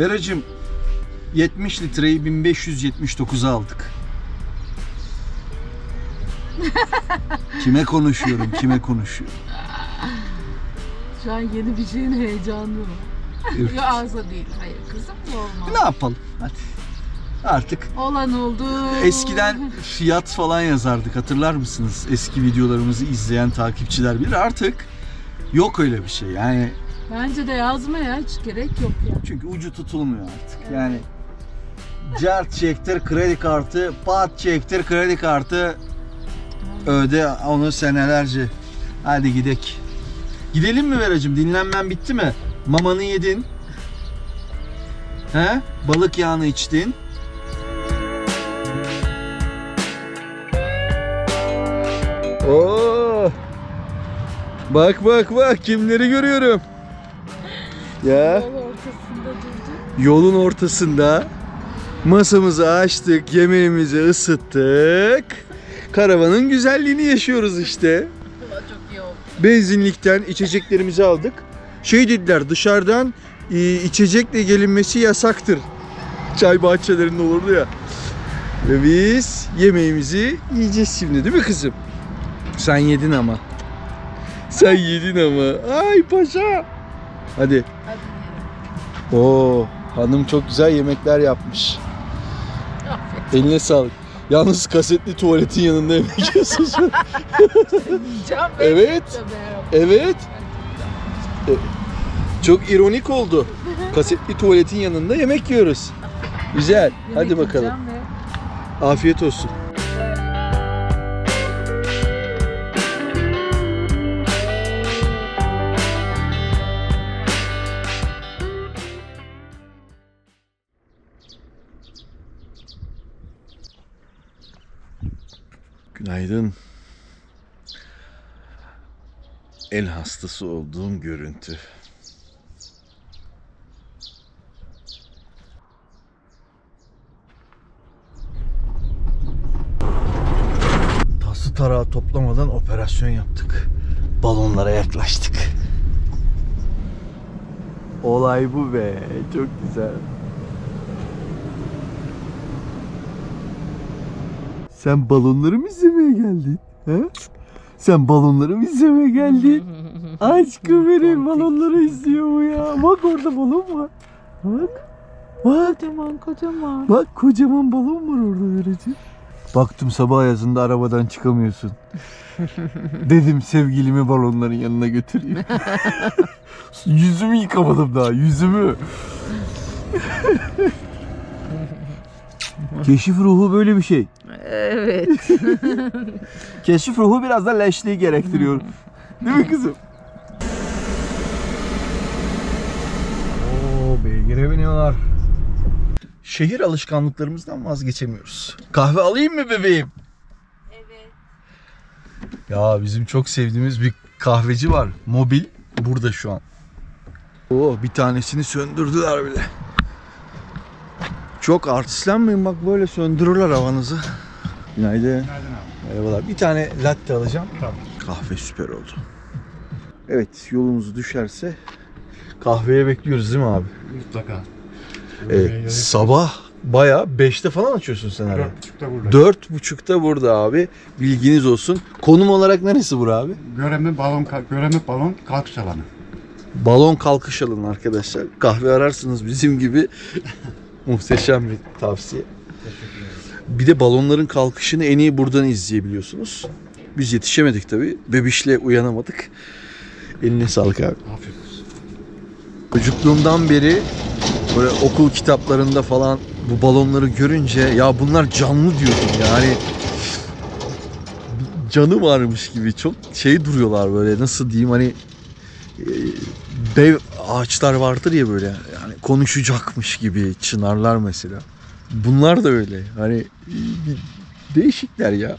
Veracım 70 litreyi 1579'a aldık. kime konuşuyorum, kime konuşuyorum? Şu an yeni bir şeyin heyecanı var. Evet. Yok ağza değil. Hayır kızım bu olmaz. Ne yapalım? Hadi. Artık Olan oldu. eskiden fiyat falan yazardık hatırlar mısınız? Eski videolarımızı izleyen takipçiler bilir artık yok öyle bir şey. Yani Bence de yazmaya hiç gerek yok ya. çünkü ucu tutulmuyor artık. Yani cart çektir kredi kartı, pat çektir kredi kartı öde onu senelerce. Hadi gidek. Gidelim mi Veracığım? Dinlenmen bitti mi? Mamanı yedin. He? Balık yağını içtin. Oo. Bak bak bak kimleri görüyorum. Ya Yol ortasında durdu. yolun ortasında masamızı açtık, yemeğimizi ısıttık. Karavanın güzelliğini yaşıyoruz işte. Çok iyi oldu. Benzinlikten içeceklerimizi aldık. Şey dediler dışarıdan e, içecekle gelinmesi yasaktır. Çay bahçelerinde olurdu ya. Ve biz yemeğimizi yiyeceğiz şimdi değil mi kızım? Sen yedin ama. Sen yedin ama. Ay paşa. Hadi. Hadi Oo, hanım çok güzel yemekler yapmış. Afiyet. Eline sağlık. Yalnız kasetli tuvaletin yanında yemek yiyorsun. Evet. Evet. E, Çok ironik oldu. Kasetli tuvaletin yanında yemek yiyoruz. Güzel. Hadi bakalım. Afiyet olsun. Günaydın. El hastası olduğum görüntü. Tası tarağı toplamadan operasyon yaptık. Balonlara yaklaştık. Olay bu be. Çok güzel. Sen balonları mı izlemeye geldin? He? Sen balonları mı izlemeye geldin? Aşkım benim balonları izliyor bu ya. Bak orada balon var. Bak. Bak. Kocaman kocaman. Bak kocaman balon var orada vereceğim. Baktım sabah yazında arabadan çıkamıyorsun. Dedim sevgilimi balonların yanına götüreyim. yüzümü yıkamadım daha yüzümü. Keşif ruhu böyle bir şey. Evet. Keşif ruhu biraz da leşliği gerektiriyor. Değil mi kızım? Oo beygire biniyorlar. Şehir alışkanlıklarımızdan vazgeçemiyoruz. Kahve alayım mı bebeğim? evet. Ya bizim çok sevdiğimiz bir kahveci var. Mobil. Burada şu an. Oo bir tanesini söndürdüler bile. Çok artistlenmeyin bak böyle söndürürler havanızı. Günaydın. Merhabalar. Bir tane latte alacağım. Kahve süper oldu. Evet yolumuz düşerse kahveye bekliyoruz değil mi abi? Mutlaka. Evet, sabah baya 5'te falan açıyorsun sen herhalde. Dört buçukta burada. Dört buçukta burada abi. Bilginiz olsun. Konum olarak neresi bura abi? Göreme balon, göreme balon kalkış alanı. Balon kalkış alın arkadaşlar. Kahve ararsınız bizim gibi. Muhteşem bir tavsiye. Bir de balonların kalkışını en iyi buradan izleyebiliyorsunuz. Biz yetişemedik tabi. Bebişle uyanamadık. Eline sağlık abi. Olsun. Çocukluğumdan beri böyle okul kitaplarında falan bu balonları görünce ya bunlar canlı diyordum yani canı varmış gibi çok şey duruyorlar böyle nasıl diyeyim hani e, dev ağaçlar vardır ya böyle yani konuşacakmış gibi çınarlar mesela. Bunlar da öyle hani e, değişikler ya.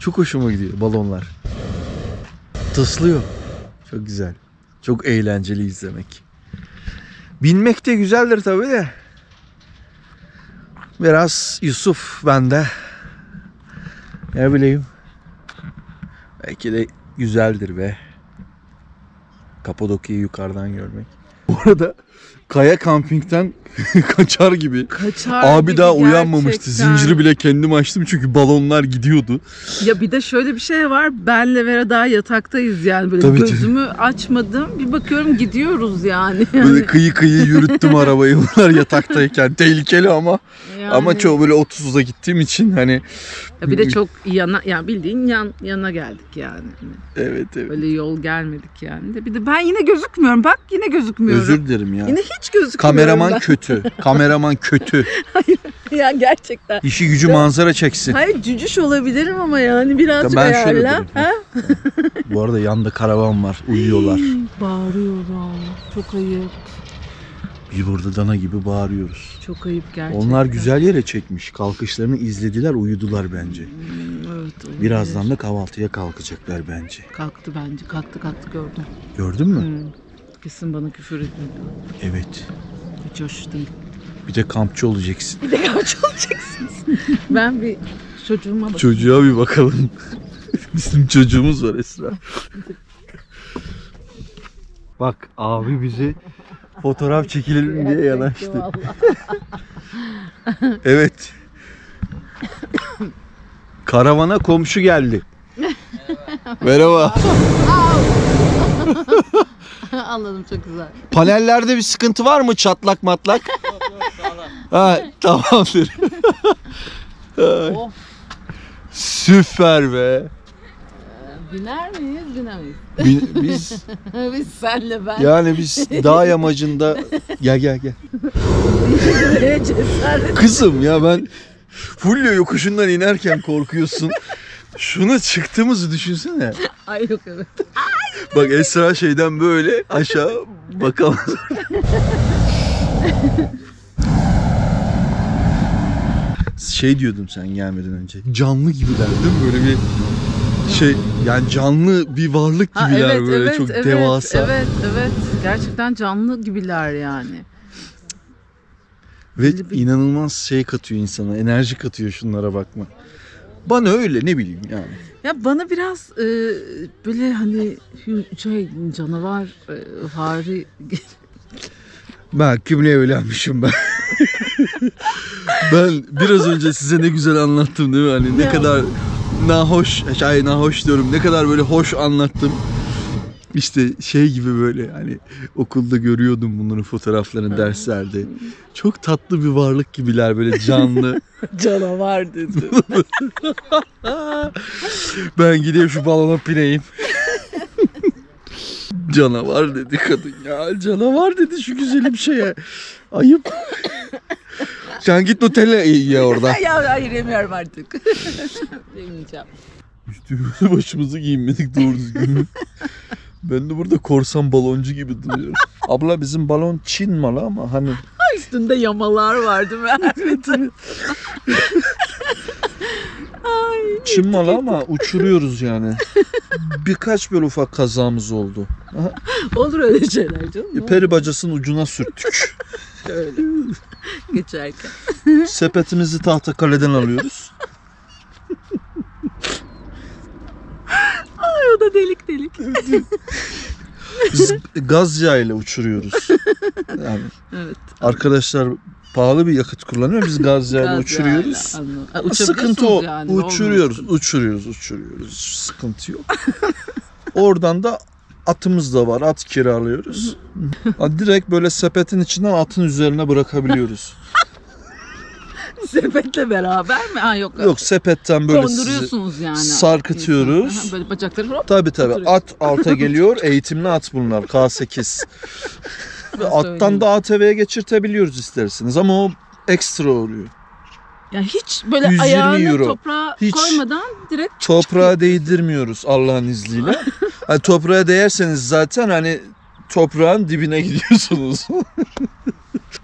Çok hoşuma gidiyor balonlar. Tıslıyor. Çok güzel. Çok eğlenceli izlemek. Binmek de güzeldir tabii de. Biraz Yusuf bende. Ne bileyim. Belki de güzeldir be. Kapadokya'yı yukarıdan görmek. Bu arada Kaya kampingden kaçar gibi. Kaçar Abi gibi daha uyanmamıştı. gerçekten. Zinciri bile kendim açtım çünkü balonlar gidiyordu. Ya bir de şöyle bir şey var. Benle Vera daha yataktayız yani. Böyle Tabii, tabii. gözümü açmadım. Bir bakıyorum gidiyoruz yani. Böyle kıyı kıyı yürüttüm arabayı bunlar yataktayken. Tehlikeli ama Yani- ama çok böyle 30'da gittiğim için hani Ya bir de çok yana yani bildiğin yan yana geldik yani. Evet evet. Böyle yol gelmedik yani. De bir de ben yine gözükmüyorum. Bak yine gözükmüyorum. Özür dilerim ya. Yine hiç gözükmüyorum. Kameraman ben. kötü. Kameraman kötü. ya gerçekten. İşi gücü manzara çeksin. Hayır cücüş olabilirim ama yani birazcık Ben şöyle ayarla. Ha? Bu arada yanda karavan var. Uyuyorlar. Bağırıyorlar. Çok ayıp. Biz burada dana gibi bağırıyoruz. Çok ayıp gerçekten. Onlar güzel yere çekmiş. Kalkışlarını izlediler, uyudular bence. Hmm, Evet, olabilir. Birazdan da kahvaltıya kalkacaklar bence. Kalktı bence. Kalktı kalktı gördüm. Gördün mü? Hmm. Kesin bana küfür ediyor. Evet. Hiç hoş değil. Bir de kampçı olacaksın. Bir de kaç olacaksınız? ben bir çocuğuma bakayım. Çocuğa bir bakalım. Bizim çocuğumuz var Esra. Bak abi bizi fotoğraf çekilelim diye yanaştı. Evet. Karavana komşu geldi. Merhaba. Anladım çok güzel. Panellerde bir sıkıntı var mı? Çatlak matlak? ha, tamamdır. Süper be. Biner miyiz? Binemeyiz. Bi- Biz Biz senle ben. yani biz dağ yamacında gel gel gel. Buraya cesaret. Kızım ya ben Fulya yokuşundan inerken korkuyorsun. Şuna çıktığımızı düşünsene. Ay yok evet. Bak Esra şeyden böyle aşağı bakamaz. şey diyordum sen gelmeden önce. Canlı gibiler değil mi? Böyle bir şey yani canlı bir varlık Ha, gibiler evet, böyle evet, çok evet, devasa. Evet evet. Gerçekten canlı gibiler yani. Ve bir- inanılmaz şey katıyor insana. Enerji katıyor şunlara bakma. Bana öyle ne bileyim yani. Ya bana biraz e, böyle hani şey canavar e, fare Ben kimle evlenmişim ben. ben biraz önce size ne güzel anlattım değil mi? Hani ne Ne kadar nahoş, şey nahoş diyorum. Ne kadar böyle hoş anlattım. İşte şey gibi böyle hani okulda görüyordum bunların fotoğraflarını derslerde. Çok tatlı bir varlık gibiler böyle canlı. canavar dedi. ben gideyim şu balona bineyim. canavar dedi kadın ya. Canavar dedi şu güzelim şeye. Ayıp. Sen git Nutella ye orada. ya hayır yemiyorum artık. Yemeyeceğim. Üstümüzü başımızı giyinmedik doğru düzgün. ben de burada korsan baloncu gibi duruyorum. Abla bizim balon Çin malı ama hani Üstünde yamalar vardı evet. Ay. Çin malı ama uçuruyoruz yani. Birkaç böyle ufak kazamız oldu. Olur öyle şeyler canım. Peri bacasının ucuna sürttük. Öyle. Geçerken. Sepetimizi tahtakaleden alıyoruz. Ay o da delik delik. Biz gaz yağıyla uçuruyoruz. Yani Evet. arkadaşlar pahalı bir yakıt kullanıyor. Biz gaz yağıyla Gaz uçuruyoruz. yağıyla, Sıkıntı o. yani, uçuruyoruz, uçuruyoruz, uçuruyoruz. Sıkıntı yok. Oradan da atımız da var. At kiralıyoruz. Ha, Direkt böyle sepetin içinden atın üzerine bırakabiliyoruz. Sepetle beraber mi? Ha yok. Yok sepetten böyle sizi Konduruyorsunuz yani. sarkıtıyoruz. İnsan. Aha, Böyle bacakları hop. Tabii tabii. Oturuyor. At alta geliyor. Eğitimli at bunlar. K8. Ve Nasıl Attan da ATV'ye geçirtebiliyoruz isterseniz ama o ekstra oluyor. Yani hiç böyle 120 ayağını euro. toprağa Hiç. koymadan direkt Toprağa değdirmiyoruz Allah'ın izniyle. Hani toprağa değerseniz zaten hani toprağın dibine gidiyorsunuz.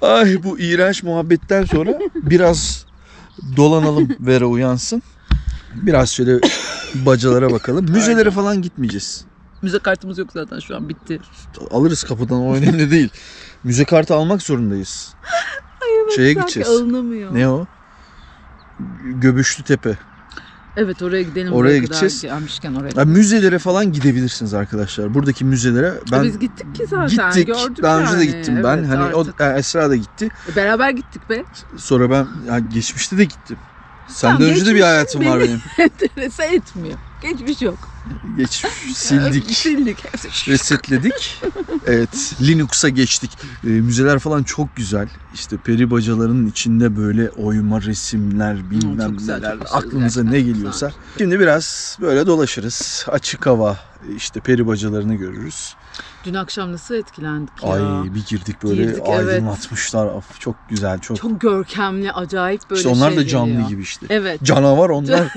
Ay bu iğrenç muhabbetten sonra biraz dolanalım Vera uyansın. Biraz şöyle bacalara bakalım. Müzelere falan gitmeyeceğiz. müze kartımız yok zaten şu an bitti. Alırız kapıdan o önemli değil. Müze kartı almak zorundayız. Şeye Sanki gideceğiz. Alınamıyor. Ne o? Göbüşlü Tepe. Evet oraya gidelim. Oraya gideceğiz. Gelmişken oraya. Ya müzelere falan gidebilirsiniz arkadaşlar. Buradaki müzelere ben Biz gittik ki zaten. gittik. Gördük Daha önce de yani. gittim ben. Evet, hani o artık. e, Esra da gitti. E, Beraber gittik be. Sonra ben ya geçmişte de gittim. Senden önce de bir hayatım var beni- benim. Enterese etmiyor. Geçmiş yok. Geç sildik. Sildik. resetledik. Evet, Linux'a geçtik. Ee, müzeler falan çok güzel. İşte peri bacalarının içinde böyle oyma resimler, bilmem çok güzel, neler. çok başarılı Aklınıza ne gerçekten. geliyorsa. Şimdi biraz böyle dolaşırız. Açık hava, işte peri bacalarını görürüz. Dün akşam nasıl etkilendik ya. Ay bir girdik böyle Girdik, evet. aydınlatmışlar. Of, çok güzel, çok. Çok görkemli, acayip böyle işte onlar şey da canlı geliyor. gibi işte. Evet. Canavar onlar.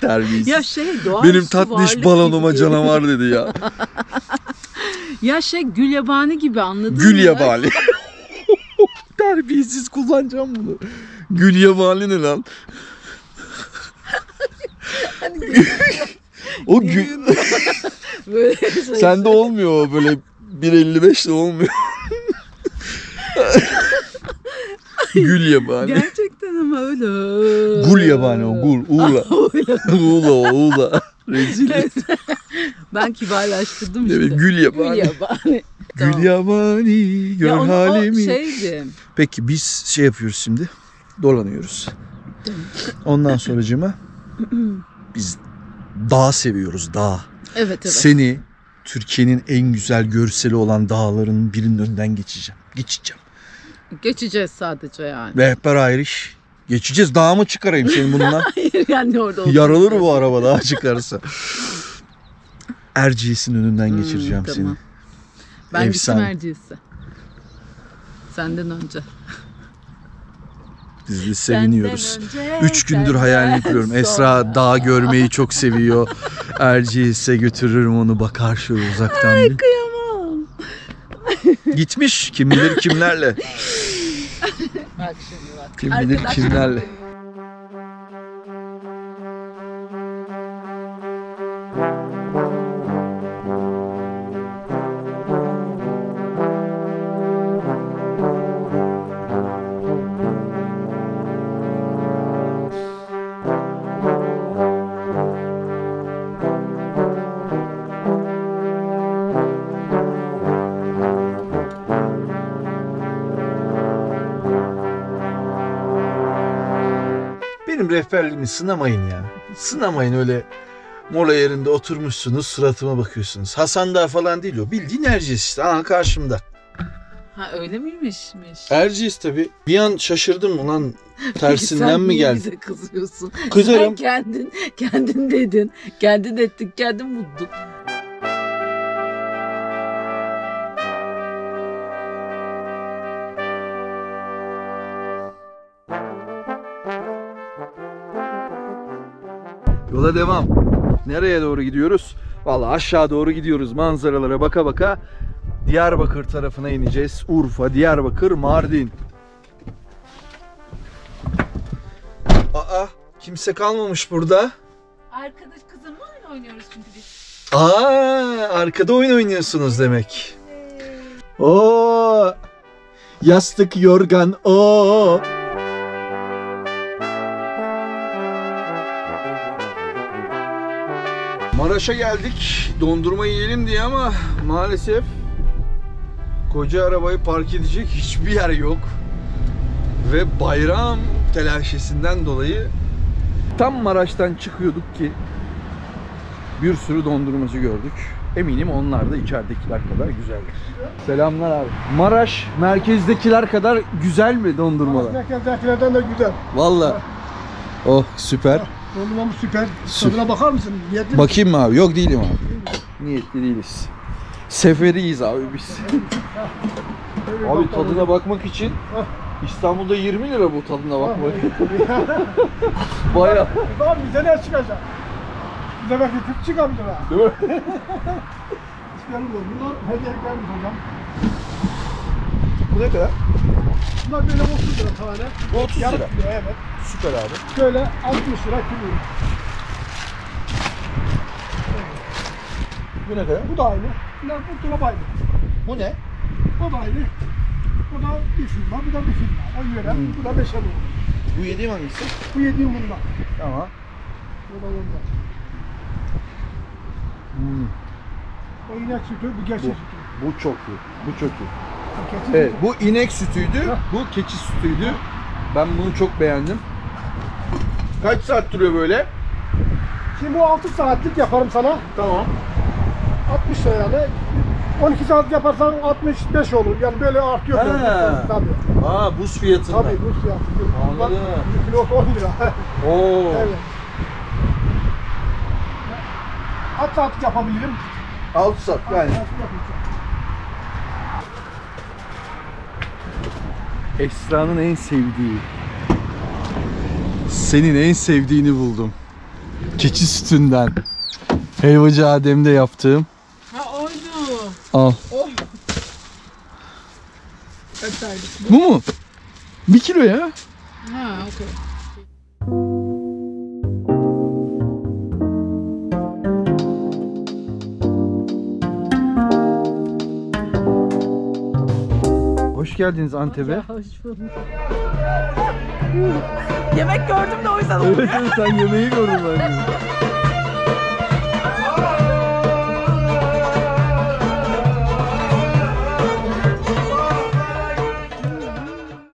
Terbiyesiz. Ya şey doğal Benim tatlış balonuma gibi. canavar dedi ya. Ya şey gül yabani gibi anladın mı? Gül yabani. Terbiyesiz kullanacağım bunu. Gül yabani ne lan? Hani o gül... böyle şey. Sende olmuyor o böyle 1.55 de olmuyor. gül yabani. Gerçekten ama öyle. Gul yabani o gul. Uğla. Öyle. Uğla o uğla. Rezil. ben kibarlaştırdım işte. Evet, gül Gül yabani. yabani. Gül Tamam. yabani gör Ya onu, halimi. şeydi. Peki biz şey yapıyoruz şimdi. Dolanıyoruz. Ondan sonracığıma biz dağ seviyoruz dağ. Evet evet. Seni Türkiye'nin en güzel görseli olan dağların birinin önünden geçeceğim. Geçeceğim. Geçeceğiz sadece yani. Rehber ayrış. Geçeceğiz. Dağa mı çıkarayım senin bununla? Hayır yani orada Yaralır bu araba daha çıkarsa. Erciyes'in önünden Hmm, geçireceğim tamam. seni. Ben Efsane. gittim Erciyes'e. Senden önce. Biz de seviniyoruz. Önce, Üç gündür kuruyorum. sonra. Esra dağ görmeyi çok seviyor. Erciyes'e götürürüm onu bakar şöyle uzaktan bir. Kıyamam. Gitmiş kim bilir kimlerle. Bak şimdi bak. Kim bilir Arkadaş- kimlerle. Benim rehberliğimi sınamayın ya. Sınamayın öyle mola yerinde oturmuşsunuz suratıma bakıyorsunuz. Hasan Dağ falan değil o. Bildiğin Erciyes işte. Aha karşımda. Ha öyle miymişmiş? Erciyes tabii. Bir an şaşırdım ulan tersinden Sen mi niye geldi? bize kızıyorsun? Sen Kızarım. kendin, kendin dedin. Kendin ettin, kendin buldun. Yola devam. Nereye doğru gidiyoruz? Vallahi aşağı doğru gidiyoruz. Manzaralara baka baka Diyarbakır tarafına ineceğiz. Urfa, Diyarbakır, Mardin. Aa, kimse kalmamış burada. Arkadaş kızımla oyun oynuyoruz çünkü biz. Aa, arkada oyun oynuyorsunuz demek. Oo! Yastık yorgan o. Maraş'a geldik. Dondurma yiyelim diye ama maalesef koca arabayı park edecek hiçbir yer yok. Ve bayram telaşesinden dolayı tam Maraş'tan çıkıyorduk ki bir sürü dondurmacı gördük. Eminim onlar da içeridekiler kadar güzeldir. Selamlar abi. Maraş merkezdekiler kadar güzel mi dondurmalar? Merkezdekilerden de güzel. Valla. Oh süper. Dondurmamız süper. Süper. Tadına bakar mısın? Niyetli? Bakayım mı abi? Yok değilim abi. Niyetli değiliz. Seferiyiz abi biz. Öyle Abi bakalım. tadına bakmak için Ah. İstanbul'da 20 lira bu tadına bakmak. Baya. Lan bize ne çıkacak? Bize belki 40 çıkabilir ha. Değil mi? Çıkarım da. Bunlar hediyeliklerimiz hocam. Bu ne kadar? Bunlar böyle 30 lira tane. Bu 30 Yarım lira. kilo evet. Süper abi. Şöyle 60 lira kilo. Bu ne kadar? Bu da aynı. Bunlar bu dolap aynı. Bu ne? O da aynı. Bu da bir firma, bu da bir firma. O yören, bu da 5'e doğru. Bu yediğim hangisi? Bu yediğim bundan. Tamam. Bu da bundan. Hmm, O inek sütü, bu geçi Bu. sütü. bu çok iyi. Bu çok iyi. Keçi Evet, bu inek sütüydü. Bu keçi sütüydü. Ben bunu çok beğendim. Kaç saat duruyor böyle? Şimdi bu 6 saatlik yaparım sana. Tamam. 60 lira yani. 12 saat yaparsan 65 olur. Yani böyle artıyor. Tabii. Aa, buz fiyatında. Tabii bu fiyatı. Anladım. Bir kilosu 10 lira. Oo. evet. Kaç saatlik yapabilirim? 6 saat yani. Esra'nın en sevdiği. Senin en sevdiğini buldum. Keçi sütünden. Helvacı Adem'de yaptığım. Ha oydu. Al. Oh. Bu mu? Bir kilo ya. Ha okey. Geldiniz Antep'e. Hoş bulduk. Yemek gördüm de o yüzden Evet evet sen yemeği gördün bence.